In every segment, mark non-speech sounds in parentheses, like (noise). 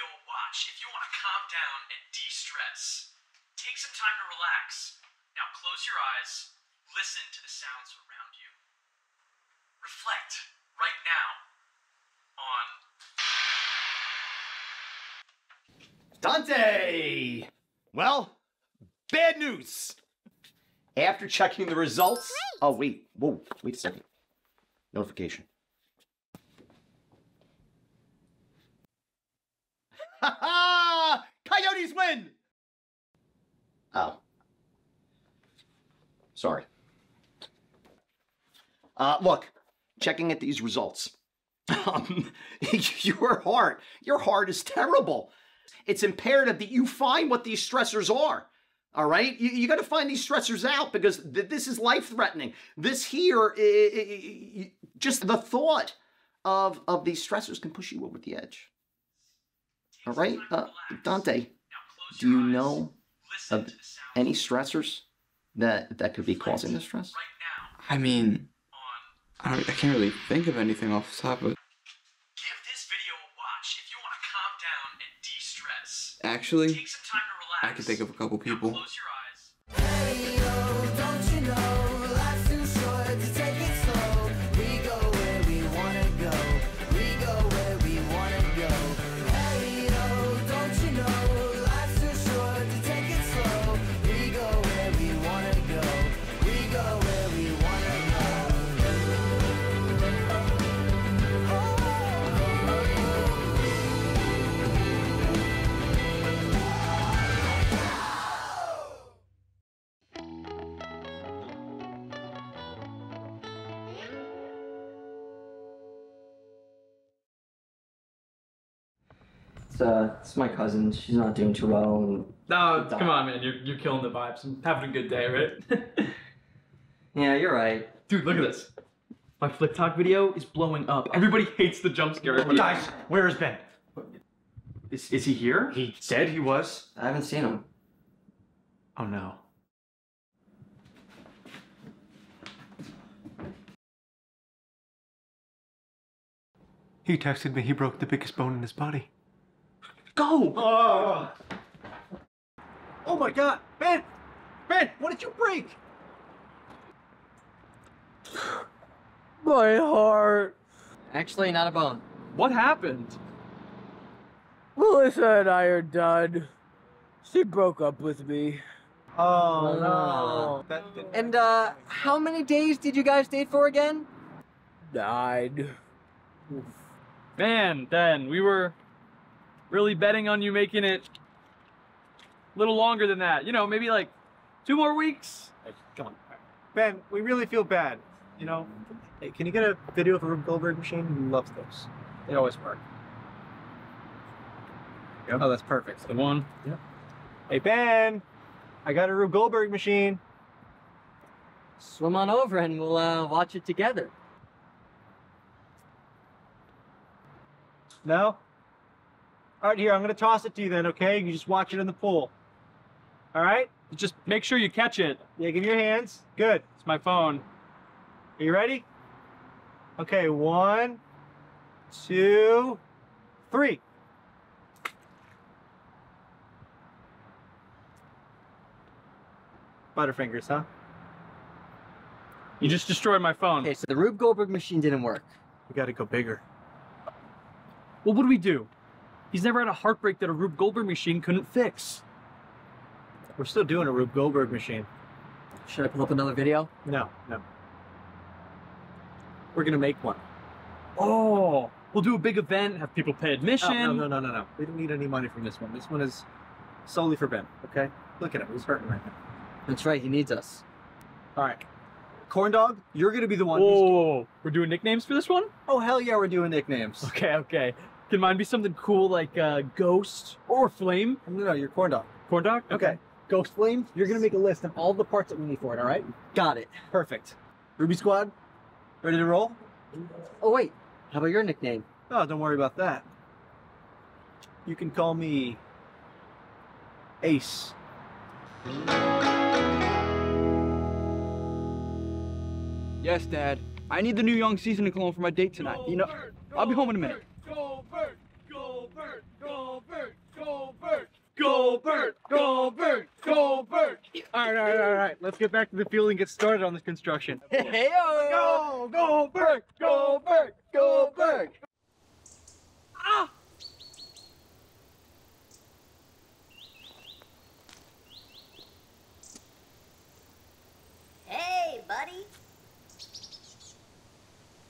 video a watch if you want to calm down and de stress. Take some time to relax. Now close your eyes, listen to the sounds around you. Reflect right now on Dante! Well, bad news. After checking the results. Oh, wait. Whoa. Wait a second. Notification. (laughs) Coyotes win! Oh. Sorry. Uh, look, checking at these results. (laughs) Um, (laughs) your heart, your heart is terrible. It's imperative that you find what these stressors are. All right, you, you got to find these stressors out because th- this is life threatening. This here, just the thought of of these stressors can push you over the edge. All right, uh, Dante, do you know of any stressors that that could be causing the stress? I mean, I, don't, I can't really think of anything off the top of Give this video a watch if you want to calm down and de stress. Actually, Take some time to I relax. can think of a couple people. It's, uh, it's my cousin. She's not doing too well. And No, come on, man. You're, you're killing the vibes. I'm having a good day, right? (laughs) yeah, you're right. Dude, look at this. My Flick Talk video is blowing up. Everybody hates the jump scare. Everybody- Guys, where is Ben? is, is he here? He said he was. I haven't seen him. Oh no. He texted me he broke the biggest bone in his body. Go! Oh, oh my god! Ben! Ben, what did you break? My heart. Actually, not a bone. What happened? Melissa and I are done. She broke up with me. Oh, no. That, And, uh, how many days did you guys date for again? Died. Man, Ben, we were really betting on you making it a little longer than that. You know, maybe like two more weeks. come on. Ben, we really feel bad. You know, hey, can you get a video of a Rube Goldberg machine? He loves those. They always work. Oh, that's perfect. The one. Yep. Hey, Ben! I got a Rube Goldberg machine. Swim on over and we'll, uh, watch it together. No? All right, here, I'm going to toss it to you then, okay? You just watch it in the pool. All right? Just make sure you catch it. Yeah, give me your hands. Good. It's my phone. Are you ready? Okay, one, two, three. Butterfingers, huh? You just destroyed my phone. Okay, so the Rube Goldberg machine didn't work. We got to go bigger. Well, what do we do? He's never had a heartbreak that a Rube Goldberg machine couldn't fix. We're still doing a Rube Goldberg machine. Should I pull up another video? No, no. We're gonna make one. Oh, we'll do a big event, have people pay admission. Oh, no, no, no, no, no. We don't need any money from this one. This one is solely for Ben. Okay? Look at him. He's hurting right now. That's right, he needs us. All right. Corn dog, you're gonna be the one. who's- Oh, we're doing nicknames for this one? Oh hell yeah, we're doing nicknames. Okay, okay. Can mine be something cool like uh, Ghost or Flame? No, no, you're corn dog. Corn dog? Okay. Ghost Flame, you're gonna make a list of all the parts that we need for it, all right? Got it. Perfect. Ruby Squad, ready to roll? Oh, wait. How about your nickname? Oh, don't worry about that. You can call me Ace. Yes, Dad. I need the new Young seasoning cologne for my date tonight. You know, I'll be home in a minute. Go Bird! Go Bird! Go Bird! Goldberg! Goldberg! Goldberg! All right, all right, all right. Let's get back to the field and get started on this construction. (laughs) Hey, Go, Goldberg! Goldberg! Goldberg! Ah! Hey, buddy.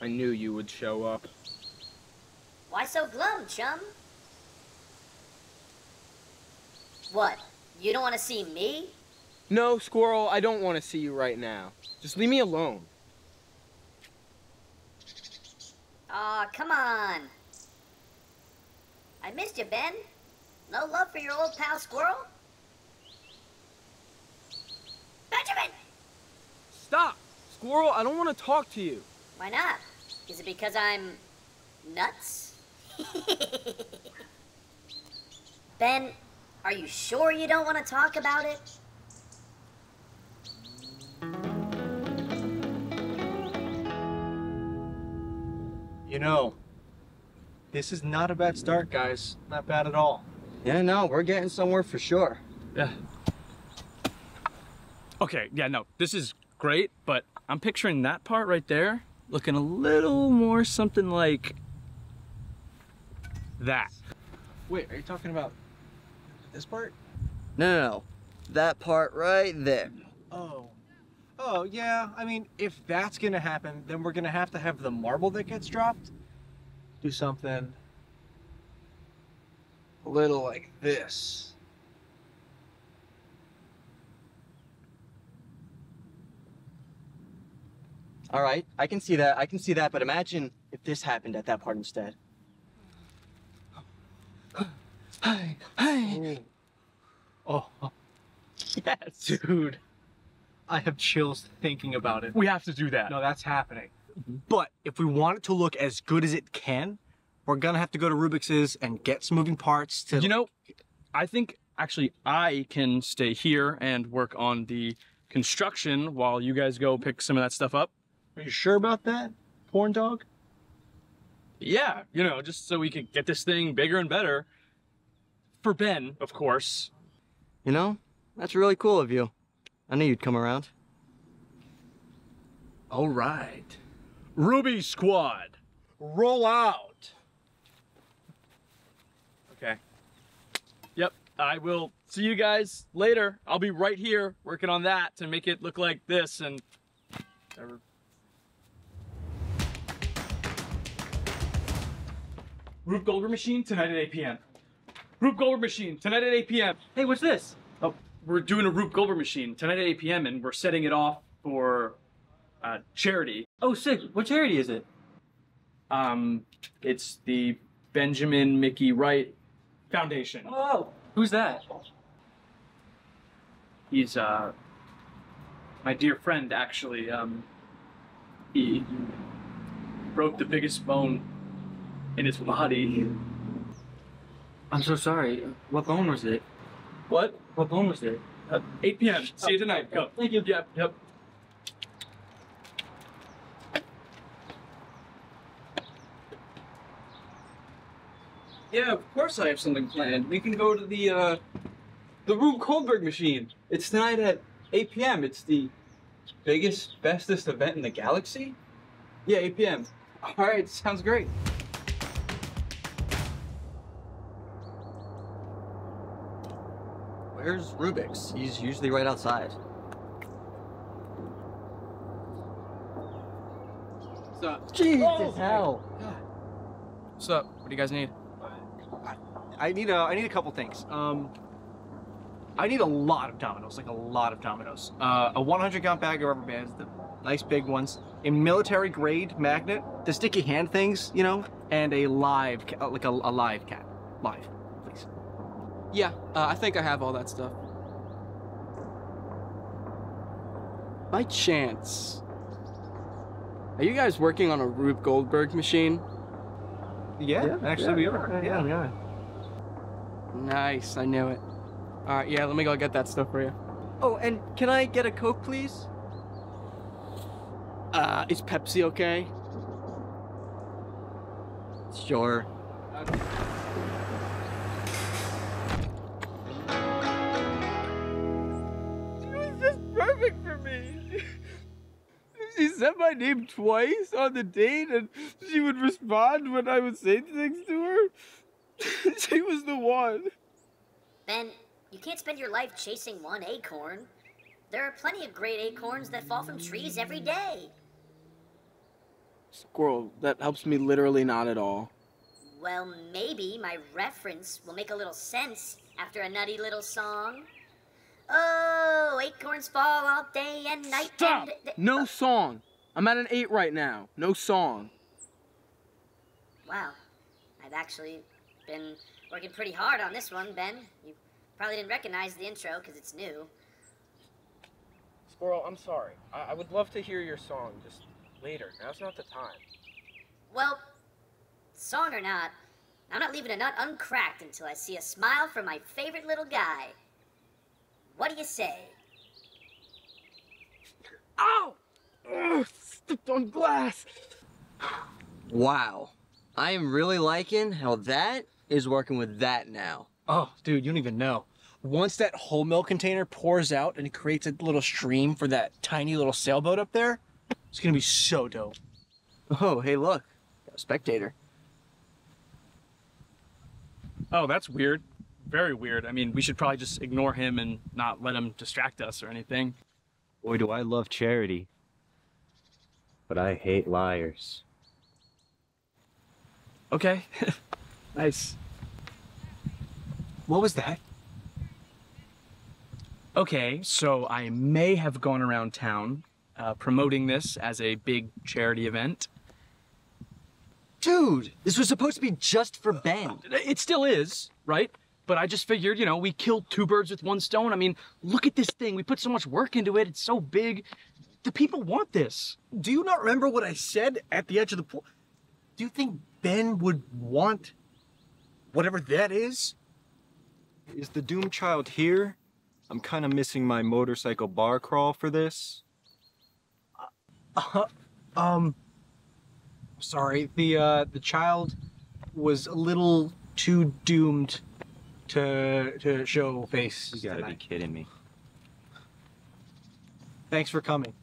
I knew you would show up. Why so glum, chum? What? You don't want to see me? No, Squirrel, I don't want to see you right now. Just leave me alone. Aw, come on. I missed you, Ben. No love for your old pal Squirrel? Benjamin! Stop! Squirrel, I don't want to talk to you. Why not? Is it because I'm nuts? (laughs) ben, are you sure you don't want to talk about it? You know, this is not a bad start, guys. Not bad at all. Yeah, no, we're getting somewhere for sure. Yeah. Okay, yeah, no, this is great, but I'm picturing that part right there looking a little more something like that. Wait, are you talking about this part? No, no, no. That part right there. Oh. Oh, yeah. I mean, if that's gonna happen, then we're gonna have to have the marble that gets dropped do something a little like this. All right, I can see that. I can see that, but imagine if this happened at that part instead. Hey, hey. Oh, oh, Yes. dude. I have chills thinking about it. We have to do that. No, that's happening. Mm-hmm. But if we want it to look as good as it can, we're gonna have to go to Rubix and get some moving parts to. You know, I think actually I can stay here and work on the construction while you guys go pick some of that stuff up. are you sure about that, porn dog? Yeah, you know, just so we could get this thing bigger and better. For Ben, of course. You know, that's really cool of you. I knew you'd come around. All right. Ruby Squad, roll out. Okay. Yep, I will see you guys later. I'll be right here working on that to make it look like this and. whatever. Rube Goldberg machine tonight at 8 p.m. Rube Goldberg machine tonight at 8 p.m. Hey, what's this? Oh, we're doing a Rube Goldberg machine tonight at 8 p.m. and we're setting it off for uh, charity. Oh, sick. What charity is it? Um, it's the Benjamin Mickey Wright Foundation. Oh, who's that? He's uh my dear friend actually. Um, he broke the biggest bone in his body. I'm so sorry. What bone was it? What? What bone was it? Uh, 8 p.m. See you tonight. Go. Thank you. Yep. Yep. Yeah, of course I have something planned. We can go to the uh the Rube Goldberg machine. It's tonight at 8 p.m. It's the biggest, bestest event in the galaxy. Yeah, 8 p.m. All right, sounds great. Where's Rubix? He's usually right outside. What's up? Jesus hell. What's up? What do you guys need? I need a I need a couple things. Um, I need a lot of dominoes, like a lot of dominoes. Uh, a 100 count bag of rubber bands, the nice big ones, a military grade magnet, the sticky hand things, you know, and a live, like a, a live cat, live. Yeah, uh, I think I have all that stuff. By chance, are you guys working on a Rube Goldberg machine? Yeah, actually we are. Yeah, we are. Nice, I knew it. All right, yeah, let me go get that stuff for you. Oh, and can I get a Coke, please? Uh, is Pepsi okay? Sure. Said my name twice on the date, and she would respond when I would say things to her. (laughs) she was the one. Ben, you can't spend your life chasing one acorn. There are plenty of great acorns that fall from trees every day. Squirrel, that helps me literally not at all. Well, maybe my reference will make a little sense after a nutty little song. Oh, acorns fall all day and night. Stop! And... No uh, song. I'm at an eight right now. No song. Wow. I've actually been working pretty hard on this one, Ben. You probably didn't recognize the intro because it's new. Squirrel, I'm sorry. I-, I would love to hear your song just later. Now's not the time. Well, song or not, I'm not leaving a nut uncracked until I see a smile from my favorite little guy. What do you say? Ow! Ugh, stepped on glass. Wow. I am really liking how that is working with that now. Oh, dude, you don't even know. Once that whole milk container pours out and it creates a little stream for that tiny little sailboat up there, it's gonna be so dope. Oh, hey, look. Got a spectator. Oh, that's weird. Very weird. I mean, we should probably just ignore him and not let him distract us or anything. Boy, do I love charity. But I hate liars. Okay. (laughs) nice. What was that? Okay, so I may have gone around town uh, promoting this as a big charity event. Dude, this was supposed to be just for Ben. It still is, right? But I just figured, you know, we killed two birds with one stone. I mean, look at this thing. We put so much work into it. It's so big. The people want this. Do you not remember what I said at the edge of the pool? Do you think Ben would want whatever that is? Is the Doom Child here? I'm kind of missing my motorcycle bar crawl for this. Uh, um, sorry. The uh, the child was a little too doomed to to show face. You gotta tonight. be kidding me. Thanks for coming.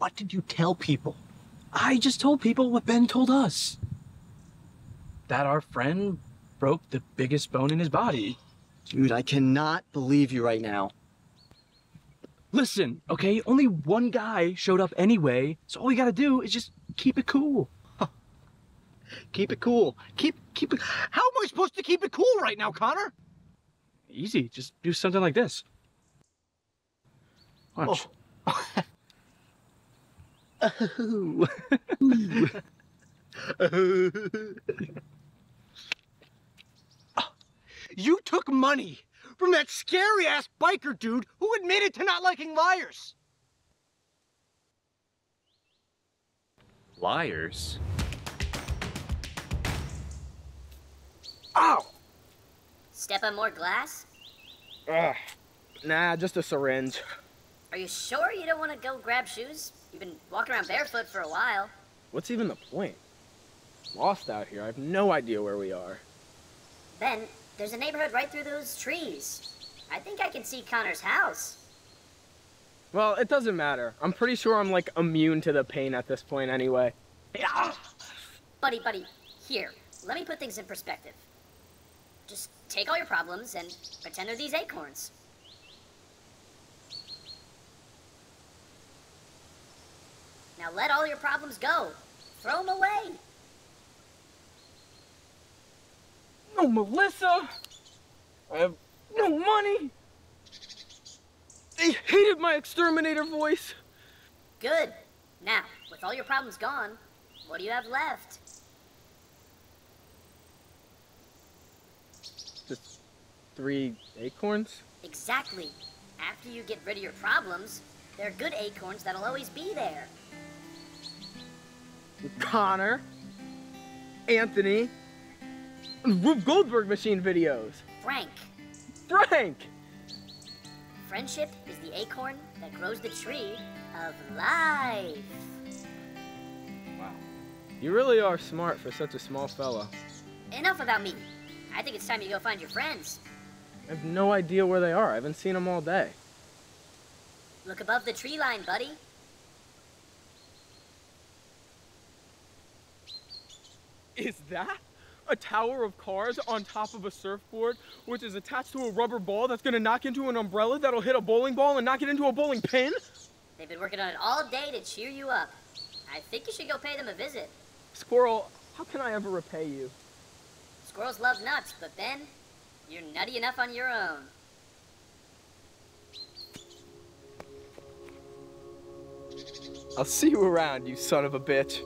What did you tell people? I just told people what Ben told us. That our friend broke the biggest bone in his body. Dude, I cannot believe you right now. Listen, okay, only one guy showed up anyway, so all we gotta do is just keep it cool. Keep it cool. Keep keep it. How am I supposed to keep it cool right now, Connor? Easy, just do something like this. Watch. Oh. (laughs) (laughs) you took money from that scary ass biker dude who admitted to not liking liars. Liars? Ow! Step on more glass? Ugh. Nah, just a syringe. Are you sure you don't want to go grab shoes? You've been walking around barefoot for a while. What's even the point? Lost out here. I have no idea where we are. Ben, there's a neighborhood right through those trees. I think I can see Connor's house. Well, it doesn't matter. I'm pretty sure I'm like immune to the pain at this point anyway. Buddy, buddy, here, let me put things in perspective. Just take all your problems and pretend they're these acorns. Now let all your problems go. Throw them away. No Melissa! I have no money! They hated my exterminator voice! Good. Now, with all your problems gone, what do you have left? Just three acorns? Exactly. After you get rid of your problems, they're good acorns that'll always be there. Connor, Anthony, Rube Goldberg machine videos. Frank, Frank! friendship is the acorn that grows the tree of life. Wow. You really are smart for such a small fella. Enough about me. I think it's time you go find your friends. I have no idea where they are. I haven't seen them all day. Look above the tree line, buddy. Is that a tower of cars on top of a surfboard, which is attached to a rubber ball that's gonna knock into an umbrella that'll hit a bowling ball and knock it into a bowling pin? They've been working on it all day to cheer you up. I think you should go pay them a visit. Squirrel, how can I ever repay you? Squirrels love nuts, but Ben, you're nutty enough on your own. I'll see you around, you son of a bitch.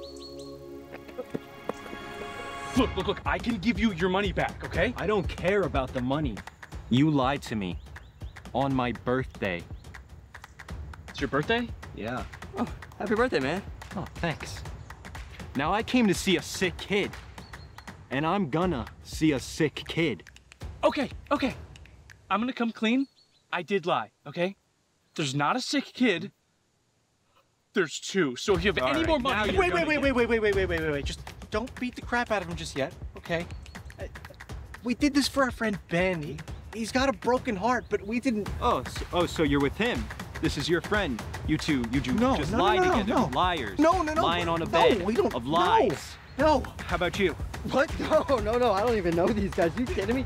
Look, look, look, I can give you your money back, okay? I don't care about the money. You lied to me. On my birthday. It's your birthday? Yeah. Oh, happy birthday, man. Oh, thanks. Now I came to see a sick kid. And I'm gonna see a sick kid. Okay, okay. I'm gonna come clean. I did lie, okay? There's not a sick kid. There's two. So if you have All any right, more money, Wait, wait, wait, wait, wait, wait, wait, wait, wait, wait, wait. Just don't beat the crap out of him just yet, okay? Uh, We did this for our friend Ben. He, he's got a broken heart, but we didn't. Oh, so, oh, so you're with him. This is your friend. You two, you two No, just no, no, lie no, no, together. no. Liars. No, no, no. Lying on a no, bed we don't, of lies. No. How about you? What? (laughs) No, no, no. I don't even know these guys. you kidding me?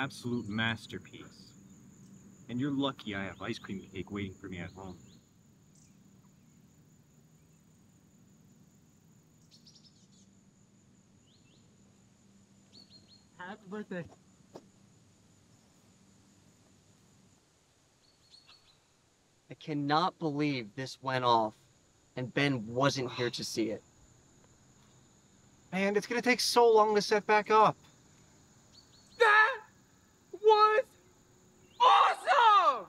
Absolute masterpiece. And you're lucky I have ice cream cake waiting for me at home. Happy birthday. I cannot believe this went off and Ben wasn't here to see it. Man, it's gonna take so long to set back up. That was awesome!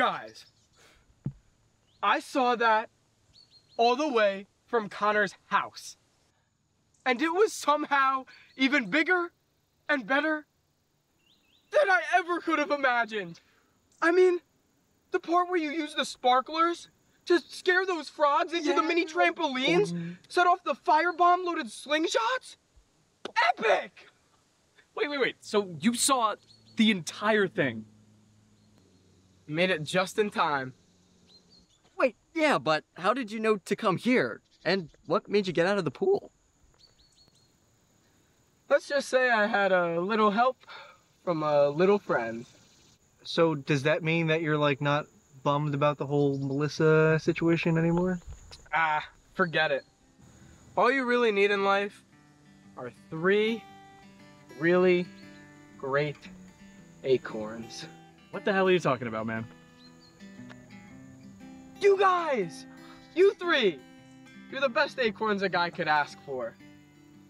Guys, I saw that all the way from Connor's house. And it was somehow even bigger and better than I ever could have imagined. I mean, the part where you use the sparklers to scare those frogs into the mini trampolines, mm-hmm. set off the firebomb loaded slingshots? Epic! wait, wait, wait. So you saw the entire thing? Made it just in time. Wait, yeah, but how did you know to come here? And what made you get out of the pool? Let's just say I had a little help from a little friend. So does that mean that you're like not bummed about the whole Melissa situation anymore? Ah, forget it. All you really need in life are three really great acorns. What the hell are you talking about, man? You guys! You three! You're the best acorns a guy could ask for.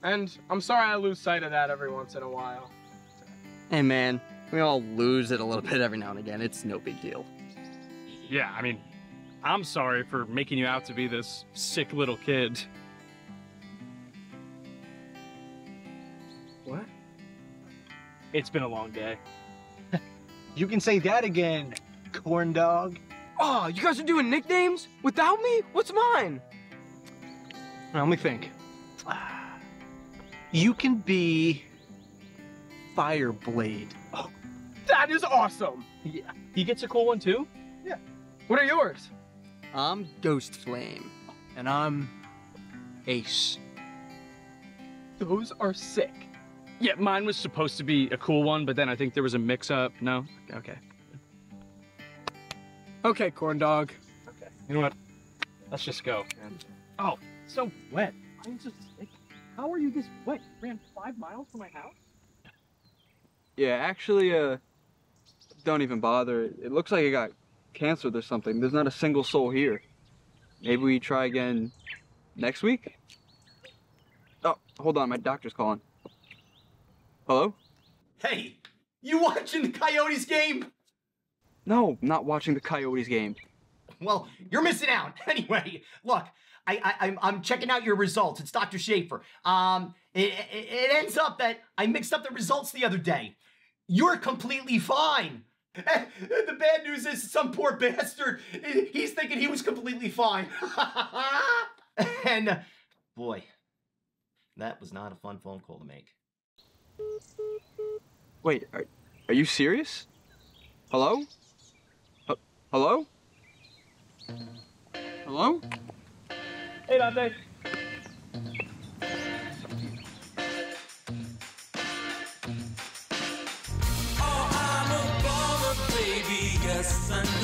And I'm sorry I lose sight of that every once in a while. Hey, man, we all lose it a little (laughs) bit every now and again. It's no big deal. Yeah, I mean, I'm sorry for making you out to be this sick little kid. What? It's been a long day. You can say that again, corn dog. Oh, you guys are doing nicknames? Without me? What's mine? Now, let me think. (sighs) You can be Fireblade. Oh, that is awesome! Yeah. He gets a cool one too? Yeah. What are yours? I'm Ghost Flame. And I'm Ace. Those are sick. Yeah, mine was supposed to be a cool one, but then I think there was a mix up. No? Okay. Okay, corn dog. Okay. You know what? Let's just go. Oh, so wet. I'm just like, how are you this wet? You ran five miles from my house? Yeah, actually, uh, don't even bother. It, it looks like it got canceled or something. There's not a single soul here. Maybe we try again next week? Oh, hold on, my doctor's calling. Hello? Hey, you watching the Coyotes game? No, not watching the Coyotes game. Well, you're missing out. (laughs) Anyway, look, I, I I'm I'm checking out your results. It's Dr. Shaefer. Um, it, it, it ends up that I mixed up the results the other day. You're completely fine. (laughs) The bad news is some poor bastard. He's thinking he was completely fine. (laughs) and uh, boy, that was not a fun phone call to make. Wait, are, are you serious? Hello? H hello? Hello? Hey, Dante. yes